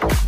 Bye.